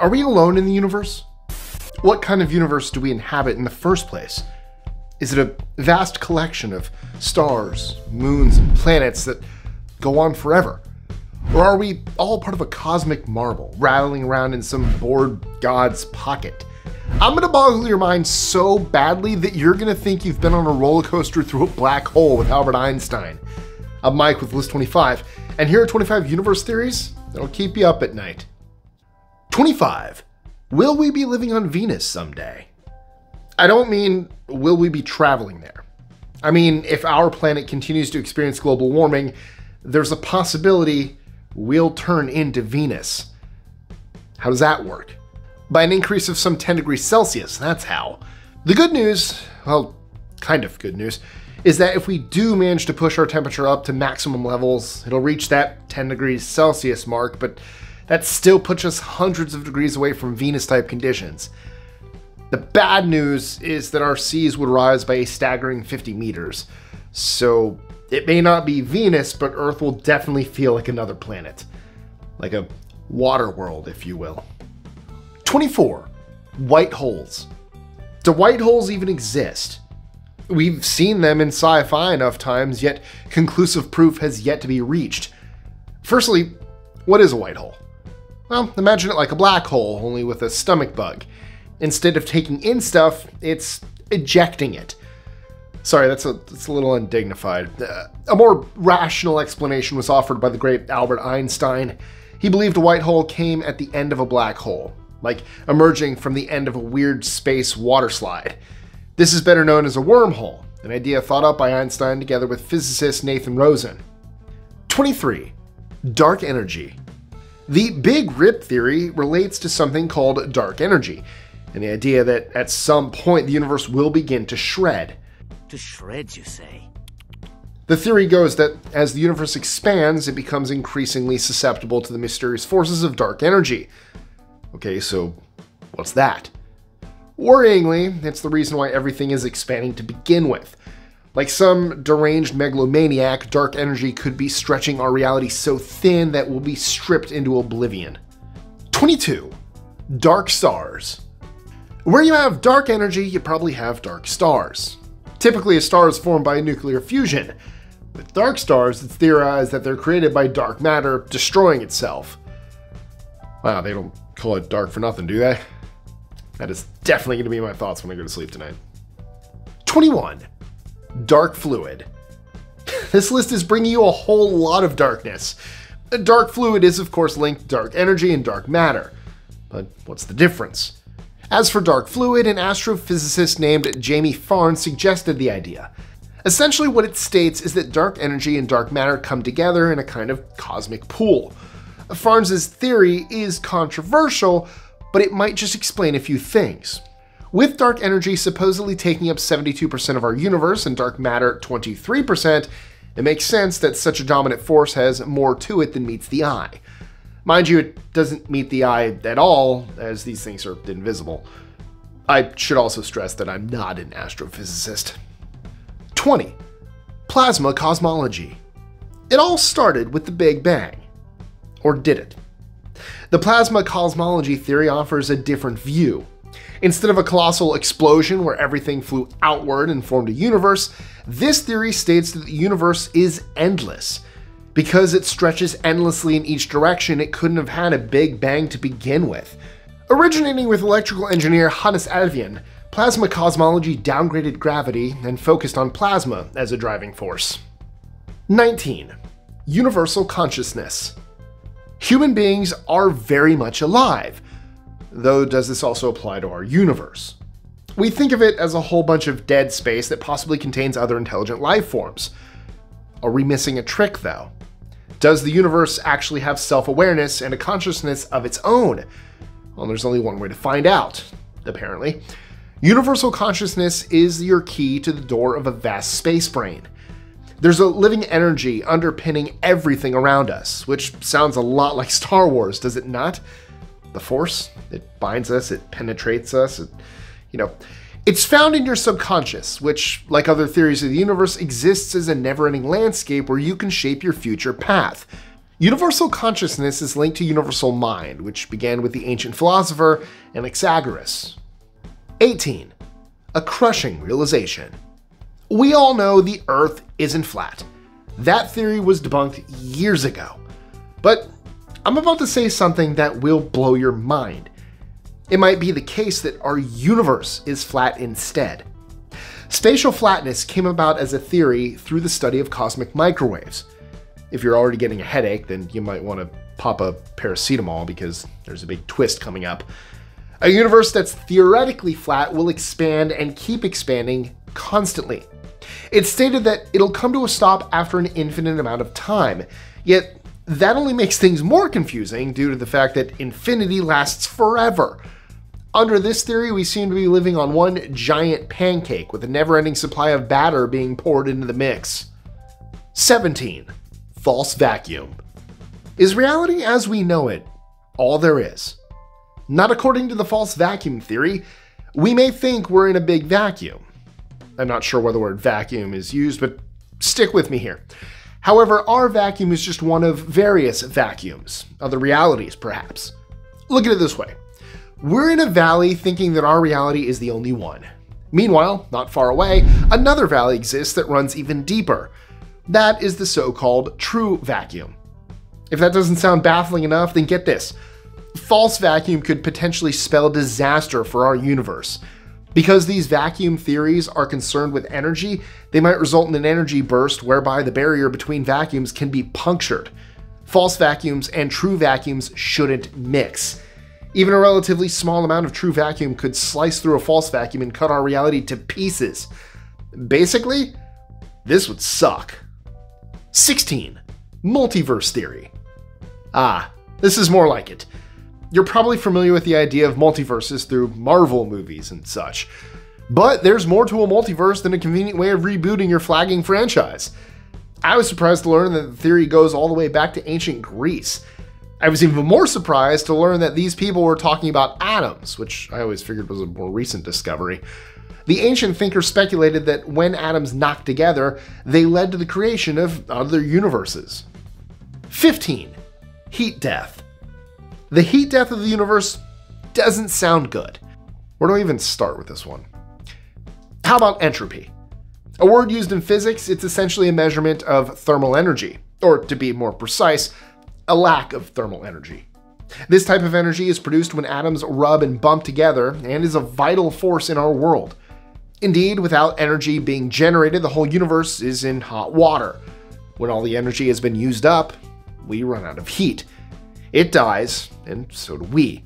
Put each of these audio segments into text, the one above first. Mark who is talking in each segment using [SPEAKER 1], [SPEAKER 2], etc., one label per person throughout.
[SPEAKER 1] Are we alone in the universe? What kind of universe do we inhabit in the first place? Is it a vast collection of stars, moons, and planets that go on forever? Or are we all part of a cosmic marble, rattling around in some bored god's pocket? I'm gonna boggle your mind so badly that you're gonna think you've been on a roller coaster through a black hole with Albert Einstein. I'm Mike with List 25, and here are 25 universe theories that'll keep you up at night. 25. Will we be living on Venus someday? I don't mean will we be traveling there. I mean, if our planet continues to experience global warming, there's a possibility we'll turn into Venus. How does that work? By an increase of some 10 degrees Celsius, that's how. The good news, well, kind of good news, is that if we do manage to push our temperature up to maximum levels, it'll reach that 10 degrees Celsius mark, but that still puts us hundreds of degrees away from Venus type conditions. The bad news is that our seas would rise by a staggering 50 meters. So it may not be Venus, but Earth will definitely feel like another planet. Like a water world, if you will. 24. White holes. Do white holes even exist? We've seen them in sci fi enough times, yet conclusive proof has yet to be reached. Firstly, what is a white hole? Well, imagine it like a black hole, only with a stomach bug. Instead of taking in stuff, it's ejecting it. Sorry, that's a, that's a little undignified. Uh, a more rational explanation was offered by the great Albert Einstein. He believed a white hole came at the end of a black hole, like emerging from the end of a weird space water slide. This is better known as a wormhole, an idea thought up by Einstein together with physicist Nathan Rosen. 23. Dark energy. The Big Rip theory relates to something called dark energy, and the idea that at some point the universe will begin to shred.
[SPEAKER 2] To shreds, you say?
[SPEAKER 1] The theory goes that as the universe expands, it becomes increasingly susceptible to the mysterious forces of dark energy. Okay, so what's that? Worryingly, it's the reason why everything is expanding to begin with. Like some deranged megalomaniac, dark energy could be stretching our reality so thin that we'll be stripped into oblivion. 22. Dark stars. Where you have dark energy, you probably have dark stars. Typically, a star is formed by nuclear fusion. With dark stars, it's theorized that they're created by dark matter destroying itself. Wow, they don't call it dark for nothing, do they? That is definitely going to be my thoughts when I go to sleep tonight. 21 dark fluid. This list is bringing you a whole lot of darkness. Dark fluid is, of course, linked dark energy and dark matter. But what's the difference? As for dark fluid, an astrophysicist named Jamie Farnes suggested the idea. Essentially, what it states is that dark energy and dark matter come together in a kind of cosmic pool. Farnes' theory is controversial, but it might just explain a few things. With dark energy supposedly taking up 72% of our universe and dark matter 23%, it makes sense that such a dominant force has more to it than meets the eye. Mind you, it doesn't meet the eye at all, as these things are invisible. I should also stress that I'm not an astrophysicist. 20. Plasma cosmology. It all started with the Big Bang. Or did it? The plasma cosmology theory offers a different view, Instead of a colossal explosion where everything flew outward and formed a universe, this theory states that the universe is endless. Because it stretches endlessly in each direction, it couldn't have had a big bang to begin with. Originating with electrical engineer Hannes Alfvén, plasma cosmology downgraded gravity and focused on plasma as a driving force. 19. Universal consciousness. Human beings are very much alive, though does this also apply to our universe? We think of it as a whole bunch of dead space that possibly contains other intelligent life forms. Are we missing a trick though? Does the universe actually have self awareness and a consciousness of its own? Well, there's only one way to find out, apparently. Universal consciousness is your key to the door of a vast space brain. There's a living energy underpinning everything around us, which sounds a lot like Star Wars, does it not? The force. It binds us, it penetrates us. It, you know, it's found in your subconscious, which, like other theories of the universe, exists as a never ending landscape where you can shape your future path. Universal consciousness is linked to universal mind, which began with the ancient philosopher Anaxagoras. 18. A crushing realization. We all know the Earth isn't flat. That theory was debunked years ago. But I'm about to say something that will blow your mind. It might be the case that our universe is flat instead. Spatial flatness came about as a theory through the study of cosmic microwaves. If you're already getting a headache, then you might want to pop a paracetamol because there's a big twist coming up. A universe that's theoretically flat will expand and keep expanding constantly. It's stated that it'll come to a stop after an infinite amount of time, yet that only makes things more confusing due to the fact that infinity lasts forever. Under this theory, we seem to be living on one giant pancake with a never ending supply of batter being poured into the mix. 17 false vacuum. Is reality as we know it all there is? Not according to the false vacuum theory. We may think we're in a big vacuum. I'm not sure where the word vacuum is used, but stick with me here. However, our vacuum is just one of various vacuums, other realities perhaps. Look at it this way we're in a valley thinking that our reality is the only one. Meanwhile, not far away, another valley exists that runs even deeper. That is the so called true vacuum. If that doesn't sound baffling enough, then get this false vacuum could potentially spell disaster for our universe. Because these vacuum theories are concerned with energy, they might result in an energy burst whereby the barrier between vacuums can be punctured. False vacuums and true vacuums shouldn't mix. Even a relatively small amount of true vacuum could slice through a false vacuum and cut our reality to pieces. Basically, this would suck. 16. Multiverse theory. Ah, this is more like it. You're probably familiar with the idea of multiverses through Marvel movies and such. But there's more to a multiverse than a convenient way of rebooting your flagging franchise. I was surprised to learn that the theory goes all the way back to ancient Greece. I was even more surprised to learn that these people were talking about atoms, which I always figured was a more recent discovery. The ancient thinkers speculated that when atoms knocked together, they led to the creation of other universes. 15. Heat death. The heat death of the universe doesn't sound good. Where do I even start with this one? How about entropy? A word used in physics, it's essentially a measurement of thermal energy, or to be more precise, a lack of thermal energy. This type of energy is produced when atoms rub and bump together and is a vital force in our world. Indeed, without energy being generated, the whole universe is in hot water. When all the energy has been used up, we run out of heat. It dies, and so do we.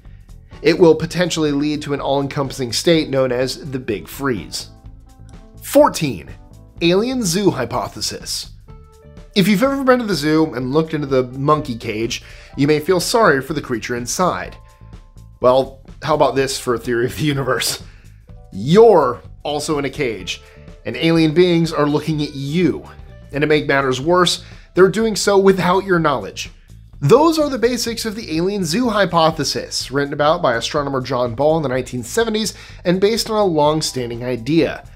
[SPEAKER 1] It will potentially lead to an all encompassing state known as the Big Freeze. 14. Alien Zoo Hypothesis. If you've ever been to the zoo and looked into the monkey cage, you may feel sorry for the creature inside. Well, how about this for a theory of the universe? You're also in a cage, and alien beings are looking at you. And to make matters worse, they're doing so without your knowledge. Those are the basics of the alien zoo hypothesis, written about by astronomer John Ball in the 1970s and based on a long standing idea.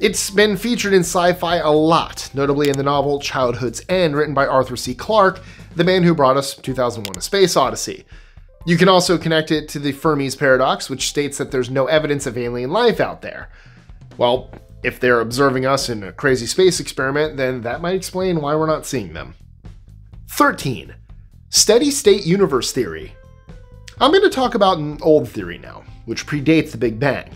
[SPEAKER 1] It's been featured in sci fi a lot, notably in the novel Childhood's End, written by Arthur C. Clarke, the man who brought us 2001 A Space Odyssey. You can also connect it to the Fermi's paradox, which states that there's no evidence of alien life out there. Well, if they're observing us in a crazy space experiment, then that might explain why we're not seeing them. 13. Steady state universe theory. I'm going to talk about an old theory now, which predates the Big Bang.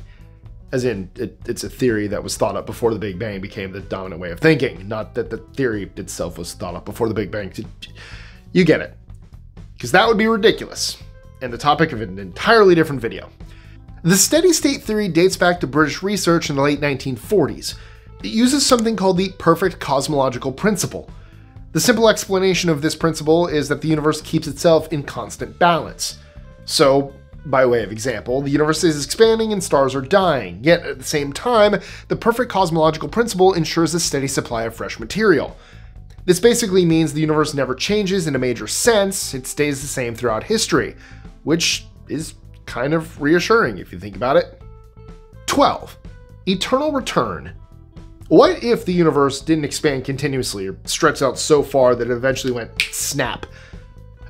[SPEAKER 1] As in, it, it's a theory that was thought up before the Big Bang became the dominant way of thinking, not that the theory itself was thought up before the Big Bang. You get it. Because that would be ridiculous, and the topic of an entirely different video. The steady state theory dates back to British research in the late 1940s. It uses something called the perfect cosmological principle. The simple explanation of this principle is that the universe keeps itself in constant balance. So, by way of example, the universe is expanding and stars are dying, yet at the same time, the perfect cosmological principle ensures a steady supply of fresh material. This basically means the universe never changes in a major sense, it stays the same throughout history, which is kind of reassuring if you think about it. 12. Eternal Return. What if the universe didn't expand continuously or stretch out so far that it eventually went snap?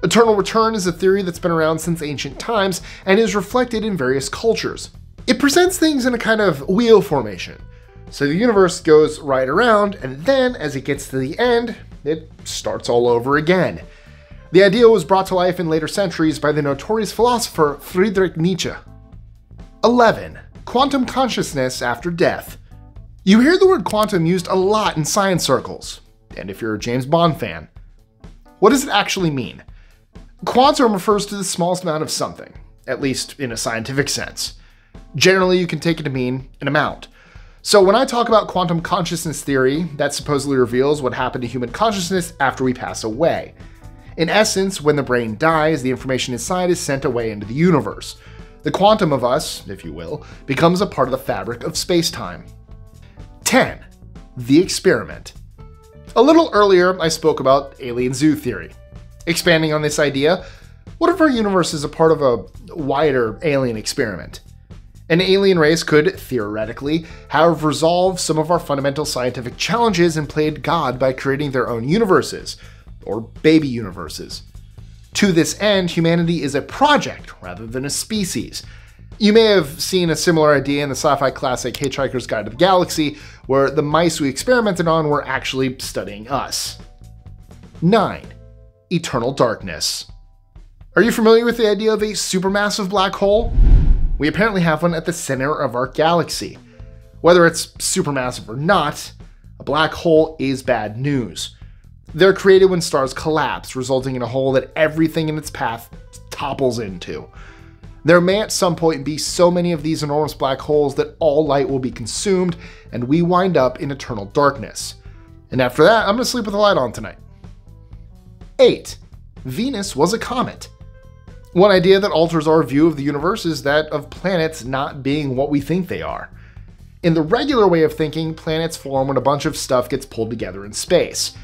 [SPEAKER 1] Eternal return is a theory that's been around since ancient times and is reflected in various cultures. It presents things in a kind of wheel formation. So the universe goes right around, and then as it gets to the end, it starts all over again. The idea was brought to life in later centuries by the notorious philosopher Friedrich Nietzsche. 11. Quantum consciousness after death. You hear the word quantum used a lot in science circles, and if you're a James Bond fan. What does it actually mean? Quantum refers to the smallest amount of something, at least in a scientific sense. Generally, you can take it to mean an amount. So when I talk about quantum consciousness theory, that supposedly reveals what happened to human consciousness after we pass away. In essence, when the brain dies, the information inside is sent away into the universe. The quantum of us, if you will, becomes a part of the fabric of space-time. 10. The experiment. A little earlier, I spoke about alien zoo theory. Expanding on this idea, what if our universe is a part of a wider alien experiment? An alien race could, theoretically, have resolved some of our fundamental scientific challenges and played God by creating their own universes, or baby universes. To this end, humanity is a project rather than a species. You may have seen a similar idea in the sci fi classic Hitchhiker's Guide to the Galaxy, where the mice we experimented on were actually studying us. 9. Eternal Darkness. Are you familiar with the idea of a supermassive black hole? We apparently have one at the center of our galaxy. Whether it's supermassive or not, a black hole is bad news. They're created when stars collapse, resulting in a hole that everything in its path topples into. There may at some point be so many of these enormous black holes that all light will be consumed and we wind up in eternal darkness. And after that, I'm gonna sleep with the light on tonight. 8. Venus was a comet. One idea that alters our view of the universe is that of planets not being what we think they are. In the regular way of thinking, planets form when a bunch of stuff gets pulled together in space.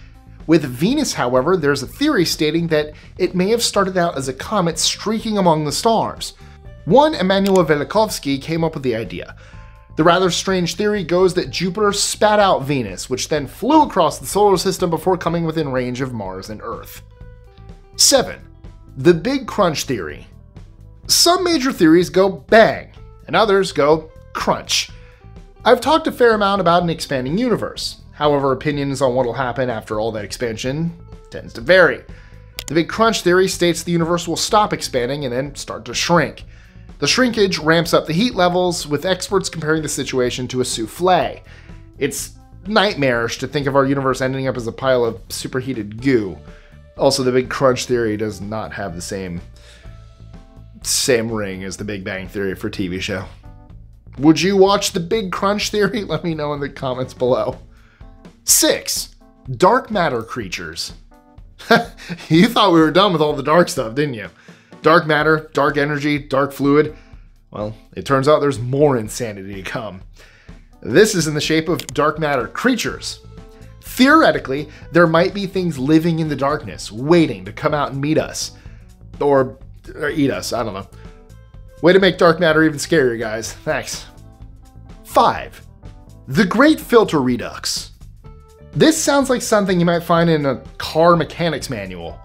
[SPEAKER 1] With Venus, however, there's a theory stating that it may have started out as a comet streaking among the stars. One Immanuel Velikovsky came up with the idea. The rather strange theory goes that Jupiter spat out Venus, which then flew across the solar system before coming within range of Mars and Earth. 7. The Big Crunch Theory. Some major theories go bang, and others go crunch. I've talked a fair amount about an expanding universe. However, opinions on what will happen after all that expansion tends to vary. The Big Crunch theory states the universe will stop expanding and then start to shrink. The shrinkage ramps up the heat levels, with experts comparing the situation to a souffle. It's nightmarish to think of our universe ending up as a pile of superheated goo. Also, the Big Crunch theory does not have the same same ring as the Big Bang Theory for TV show. Would you watch the Big Crunch theory? Let me know in the comments below. 6. Dark matter creatures. you thought we were done with all the dark stuff, didn't you? Dark matter, dark energy, dark fluid. Well, it turns out there's more insanity to come. This is in the shape of dark matter creatures. Theoretically, there might be things living in the darkness, waiting to come out and meet us. Or, or eat us, I don't know. Way to make dark matter even scarier, guys. Thanks. 5. The Great Filter Redux. This sounds like something you might find in a car mechanic's manual.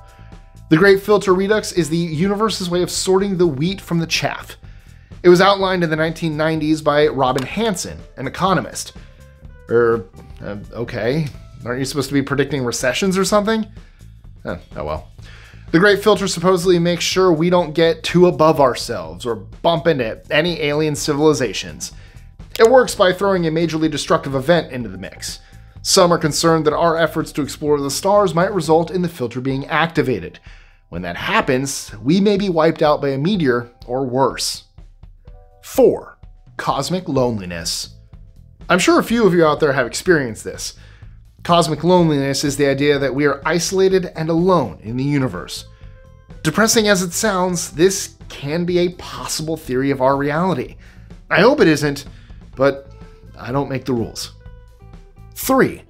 [SPEAKER 1] The Great Filter Redux is the universe's way of sorting the wheat from the chaff. It was outlined in the 1990s by Robin Hanson, an economist. Er, uh, okay. Aren't you supposed to be predicting recessions or something? Eh, oh well. The Great Filter supposedly makes sure we don't get too above ourselves or bump into any alien civilizations. It works by throwing a majorly destructive event into the mix. Some are concerned that our efforts to explore the stars might result in the filter being activated. When that happens, we may be wiped out by a meteor or worse. 4. Cosmic loneliness. I'm sure a few of you out there have experienced this. Cosmic loneliness is the idea that we are isolated and alone in the universe. Depressing as it sounds, this can be a possible theory of our reality. I hope it isn't, but I don't make the rules. 3.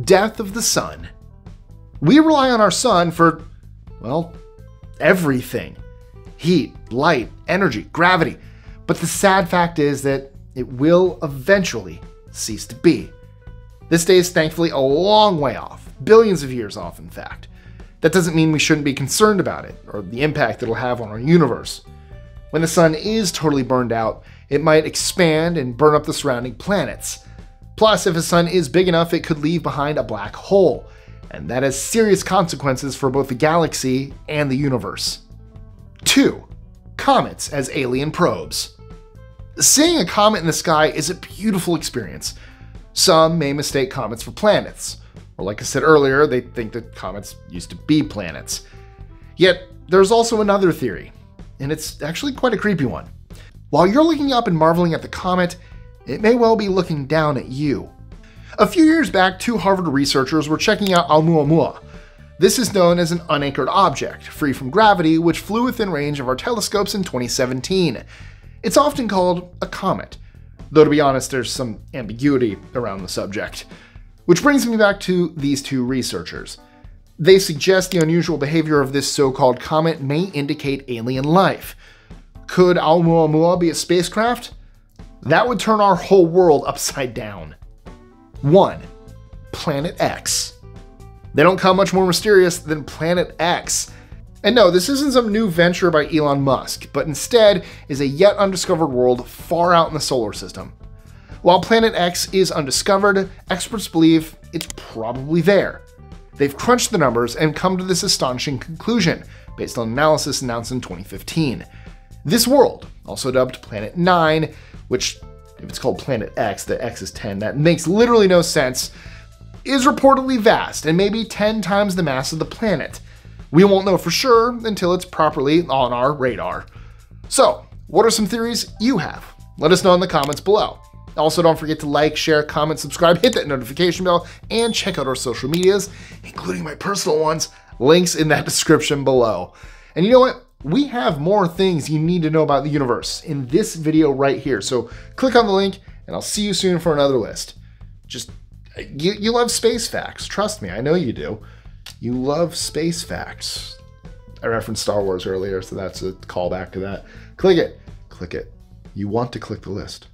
[SPEAKER 1] Death of the Sun. We rely on our sun for, well, everything heat, light, energy, gravity. But the sad fact is that it will eventually cease to be. This day is thankfully a long way off, billions of years off, in fact. That doesn't mean we shouldn't be concerned about it, or the impact it'll have on our universe. When the sun is totally burned out, it might expand and burn up the surrounding planets. Plus, if a sun is big enough, it could leave behind a black hole, and that has serious consequences for both the galaxy and the universe. 2. Comets as alien probes. Seeing a comet in the sky is a beautiful experience. Some may mistake comets for planets, or like I said earlier, they think that comets used to be planets. Yet, there's also another theory, and it's actually quite a creepy one. While you're looking up and marveling at the comet, it may well be looking down at you. A few years back, two Harvard researchers were checking out Oumuamua. This is known as an unanchored object, free from gravity, which flew within range of our telescopes in 2017. It's often called a comet, though to be honest, there's some ambiguity around the subject. Which brings me back to these two researchers. They suggest the unusual behavior of this so called comet may indicate alien life. Could Oumuamua be a spacecraft? That would turn our whole world upside down. 1. Planet X. They don't come much more mysterious than Planet X. And no, this isn't some new venture by Elon Musk, but instead is a yet undiscovered world far out in the solar system. While Planet X is undiscovered, experts believe it's probably there. They've crunched the numbers and come to this astonishing conclusion based on analysis announced in 2015. This world, also dubbed Planet 9, which, if it's called Planet X, the X is 10, that makes literally no sense, is reportedly vast and maybe 10 times the mass of the planet. We won't know for sure until it's properly on our radar. So, what are some theories you have? Let us know in the comments below. Also, don't forget to like, share, comment, subscribe, hit that notification bell, and check out our social medias, including my personal ones. Links in that description below. And you know what? We have more things you need to know about the universe in this video right here. So click on the link, and I'll see you soon for another list. Just, you, you love space facts. Trust me, I know you do. You love space facts. I referenced Star Wars earlier, so that's a callback to that. Click it. Click it. You want to click the list.